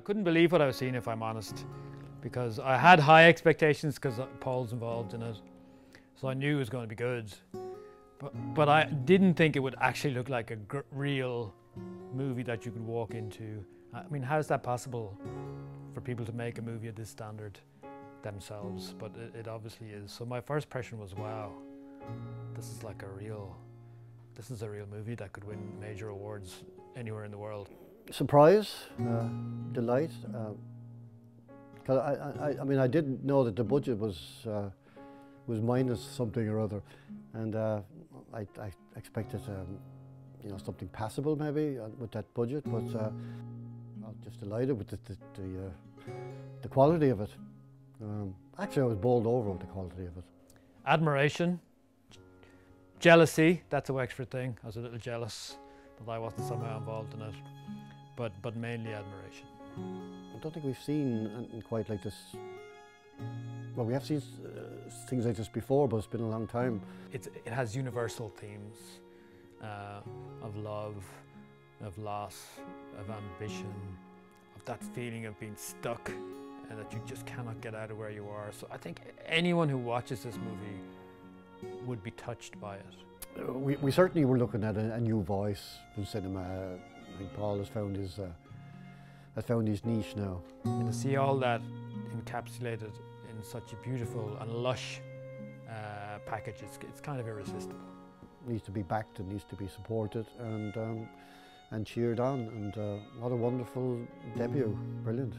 I couldn't believe what I was seeing, if I'm honest, because I had high expectations because Paul's involved in it, so I knew it was going to be good. But but I didn't think it would actually look like a real movie that you could walk into. I mean, how is that possible for people to make a movie of this standard themselves? But it, it obviously is. So my first impression was, wow, this is like a real, this is a real movie that could win major awards anywhere in the world. Surprise, uh, delight. Uh, 'cause I, I, I mean, I didn't know that the budget was uh, was minus something or other, and uh, I, I expected um, you know something passable maybe uh, with that budget, but uh, I'm just delighted with the the, the, uh, the quality of it. Um, actually, I was bowled over with the quality of it. Admiration, jealousy, that's a Wexford thing. I was a little jealous that I wasn't somehow involved in it, but, but mainly admiration. I don't think we've seen anything quite like this. Well, we have seen uh, things like this before, but it's been a long time. It's, it has universal themes uh, of love, of loss, of ambition, of that feeling of being stuck and that you just cannot get out of where you are. So I think anyone who watches this movie would be touched by it. Uh, We, we certainly were looking at a, a new voice in cinema. Think Paul has found his uh, has found his niche now. And to see all that encapsulated in such a beautiful and lush uh, package, it's, it's kind of irresistible. It needs to be backed and needs to be supported and um, and cheered on. And uh, what a wonderful debut! Brilliant.